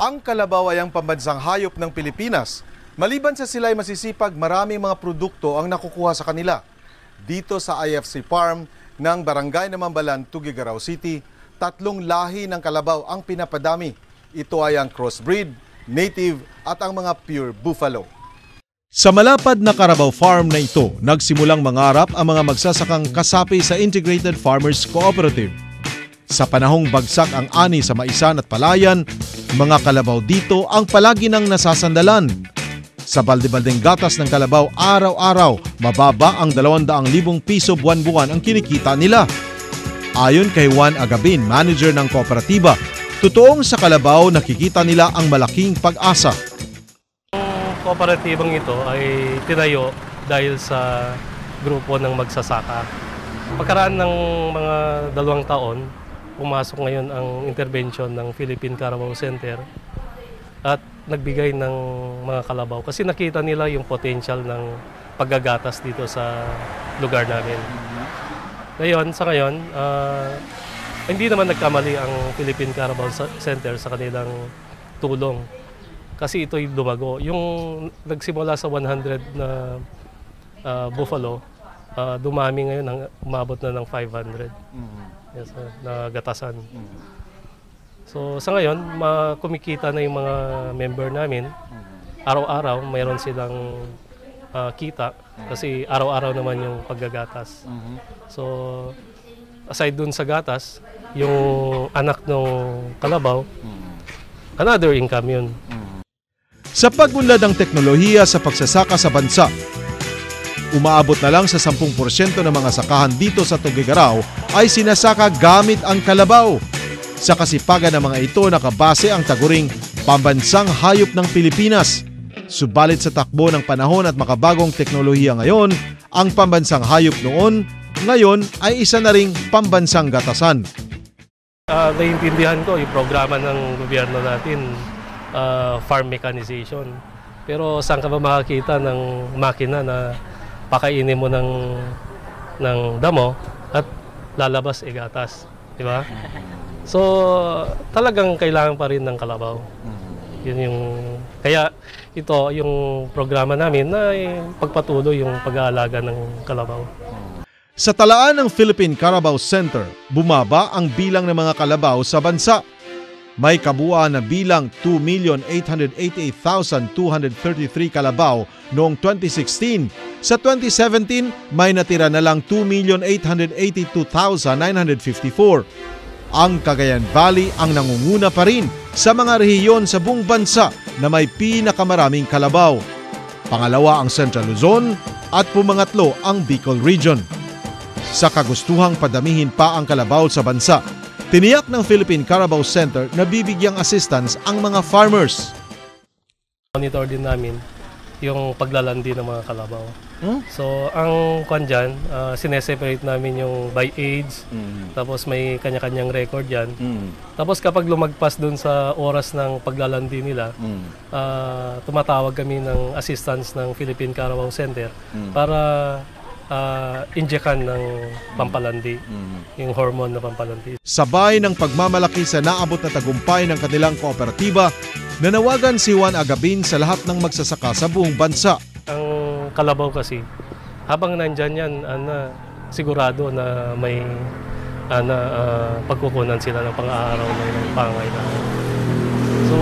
Ang kalabaw ay ang pambansang hayop ng Pilipinas. Maliban sa sila ay masisipag, maraming mga produkto ang nakukuha sa kanila. Dito sa IFC Farm ng Barangay na Mambalan, Tugigaraw City, tatlong lahi ng kalabaw ang pinapadami. Ito ay ang crossbreed, native at ang mga pure buffalo. Sa malapad na Carabao Farm na ito, nagsimulang mangarap ang mga magsasakang kasapi sa Integrated Farmers Cooperative. Sa panahong bagsak ang ani sa maisan at palayan, mga kalabaw dito ang palagi nang nasasandalan. Sa balde-baldeng gatas ng kalabaw araw-araw, mababa ang 200,000 piso buwan-buwan ang kinikita nila. Ayon kay Juan Agabin, manager ng kooperatiba, totoong sa kalabaw nakikita nila ang malaking pag-asa. Ang kooperatibang ito ay tinayo dahil sa grupo ng magsasaka. Pagkaraan ng mga dalawang taon, pumasok ngayon ang intervention ng Philippine Carabao Center at nagbigay ng mga kalabaw kasi nakita nila yung potential ng paggagatas dito sa lugar namin. Ngayon, sa ngayon, ah, hindi naman nagkamali ang Philippine Carabao Center sa kanilang tulong kasi ito'y dumago. Yung nagsimula sa 100 na ah, buffalo, ah, dumami ngayon, ang umabot na ng 500 yes, ah, na gatasan. So sa ngayon, kumikita na yung mga member namin. Araw-araw, mayroon silang ah, kita kasi araw-araw naman yung paggagatas. So aside dun sa gatas, yung anak ng kalabaw, another income yun. Sa pagunlad ng teknolohiya sa pagsasaka sa bansa, umaabot na lang sa 10% ng mga sakahan dito sa Tugigaraw ay sinasaka gamit ang kalabaw. Sa kasipagan ng mga ito nakabase ang taguring pambansang hayop ng Pilipinas. Subalit sa takbo ng panahon at makabagong teknolohiya ngayon, ang pambansang hayop noon, ngayon ay isa na ring pambansang gatasan. Ah, naiintindihan ko yung programa ng gobyerno natin, ah, farm mechanization. Pero saan ka ba makakita ng makina na pakainin mo ng, ng damo at lalabas igatas? Di ba? So, talagang kailangan pa rin ng kalabaw. Yun yung, kaya ito yung programa namin na pagpatuloy yung pag-aalaga ng kalabaw. Sa talaan ng Philippine Carabao Center, bumaba ang bilang ng mga kalabaw sa bansa. May kabuuan na bilang 2,888,233 kalabaw noong 2016. Sa 2017, may natira na lang 2,882,954. Ang Cagayan Valley ang nangunguna pa rin sa mga rehiyon sa buong bansa na may pinakamaraming kalabaw. Pangalawa ang Central Luzon at pumangatlo ang Bicol Region sa kagustuhang padamihin pa ang kalabaw sa bansa. Tiniyak ng Philippine Carabao Center na bibigyang assistance ang mga farmers. Monitor din namin yung paglalandi ng mga kalabaw. So, ang kwan dyan, ah, sineseparate namin yung by age, tapos may kanya-kanyang record yan. Tapos kapag lumagpas dun sa oras ng paglalandi nila, ah, tumatawag kami ng assistance ng Philippine Carabao Center para ah, injekan ng pampalandi, yung hormone na pampalandi. Sabay ng pagmamalaki sa naabot na tagumpay ng kanilang kooperatiba, nanawagan si Juan Agabin sa lahat ng magsasaka sa buong bansa. Ang kalabaw kasi, habang nandyan yan, ana, sigurado na may ana, ah, pagkukunan sila ng pang-aaraw ng pangangailangan. So,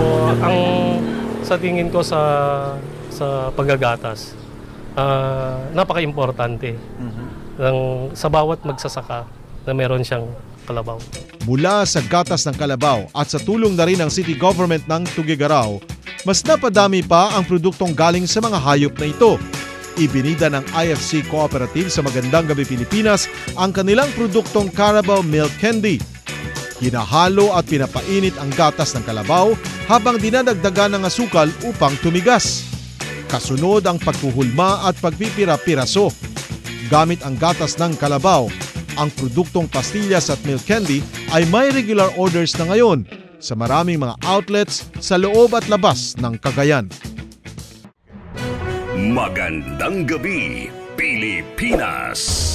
ang sa tingin ko sa sa paggagatas, ah, napaka-importante ng sa bawat magsasaka na meron siyang kalabaw. Mula sa gatas ng kalabaw at sa tulong na rin ng city government ng Tugigaraw, mas napadami pa ang produktong galing sa mga hayop na ito. Ibinida ng IFC Cooperative sa Magandang Gabi Pilipinas ang kanilang produktong Carabao Milk Candy. Hinahalo at pinapainit ang gatas ng kalabaw habang dinadagdagan ng asukal upang tumigas. Kasunod ang pagkuhulma at pagpipira-piraso. Gamit ang gatas ng kalabaw, ang produktong pastillas at milk candy ay may regular orders na ngayon sa maraming mga outlets sa loob at labas ng Cagayan. Magandang gabi, Pilipinas!